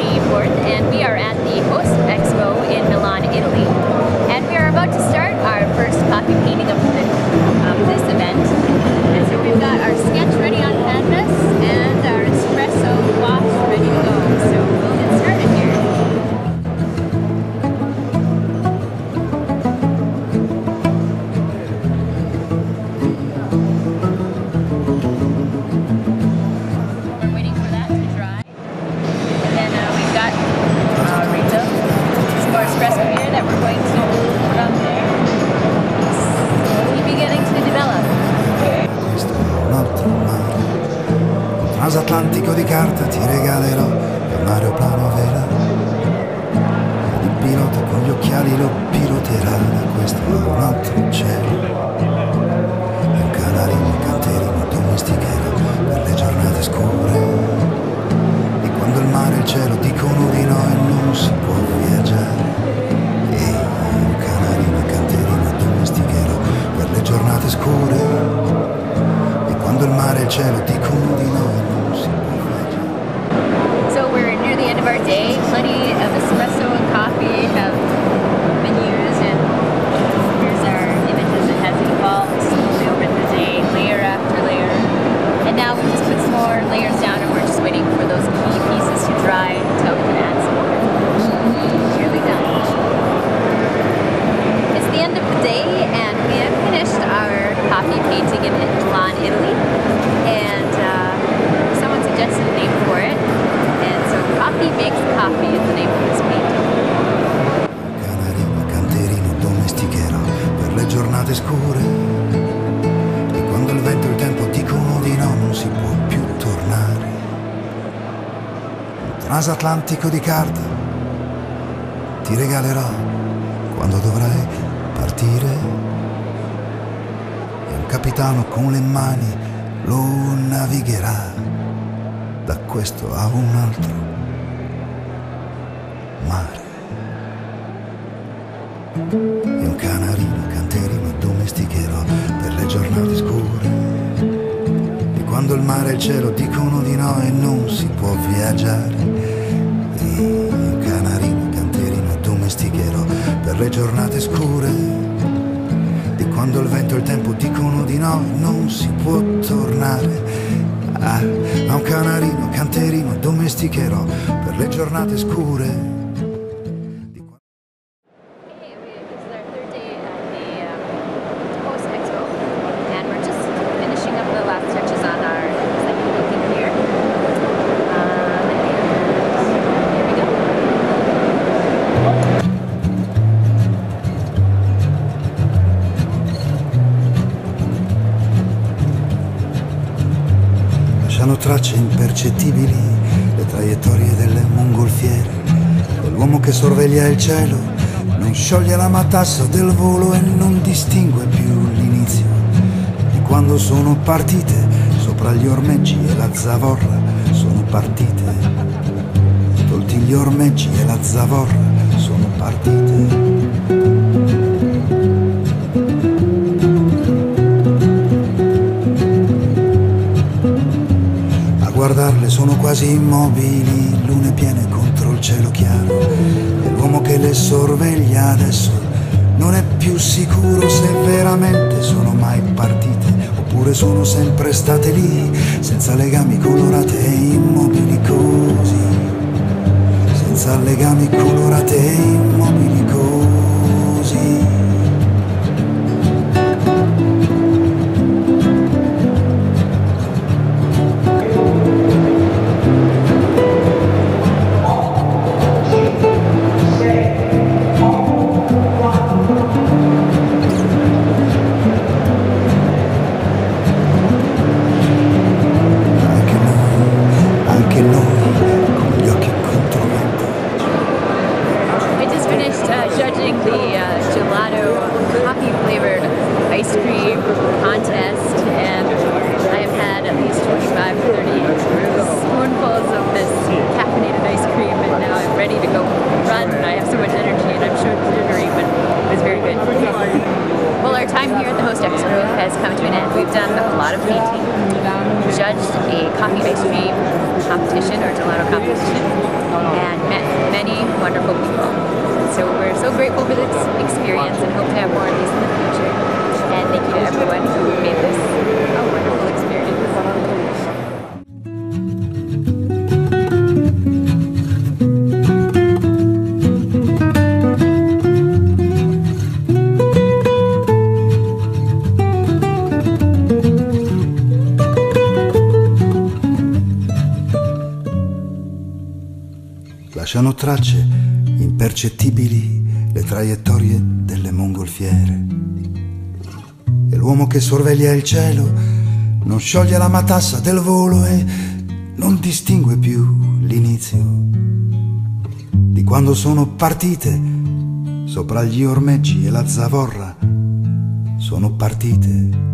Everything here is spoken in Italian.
24th, and we are at the Host Un transatlantico di carta ti regalerò un aeroplano a vela. Il pilota con gli occhiali lo piloterà. Questo è un altro cielo. E un canarino canterino domesticherà per le giornate scure. E quando il mare e il cielo dicono di no e non si può viaggiare. E un canarino canterino domesticherò per le giornate scure. E quando il mare e il cielo dicono di no e non si può viaggiare. So we're near the end of our day. Plenty of espresso and coffee have transatlantico di carta ti regalerò quando dovrai partire. E un capitano con le mani lo navigherà da questo a un altro mare. E un canarino canterino domesticherò per le giornate scure. E quando il mare e il cielo dicono di no e non si può viaggiare. Giornate scure. E quando il vento e il tempo dicono di no non si può tornare. Ah, a un canarino canterino domesticherò per le giornate scure. Tracce impercettibili le traiettorie delle mongolfiere. Quell'uomo che sorveglia il cielo non scioglie la matassa del volo e non distingue più l'inizio. E quando sono partite sopra gli ormeggi e la zavorra sono partite. Tolti gli ormeggi e la zavorra sono partite. Guardarle sono quasi immobili, lune piene contro il cielo chiaro. E l'uomo che le sorveglia adesso non è più sicuro se veramente sono mai partite, oppure sono sempre state lì, senza legami colorate e immobili così. Senza legami colorate e immobili so much energy, and I'm so jittery, but it was very good. Well, our time here at the Host Expo has come to an end. We've done a lot of painting. judged a coffee ice cream competition or gelato competition and met many wonderful people. So we're so grateful for this experience and hope to have more of these in the future. And thank you to everyone who made this Lasciano tracce impercettibili le traiettorie delle mongolfiere. E l'uomo che sorveglia il cielo non scioglie la matassa del volo e non distingue più l'inizio di quando sono partite sopra gli ormeggi e la zavorra sono partite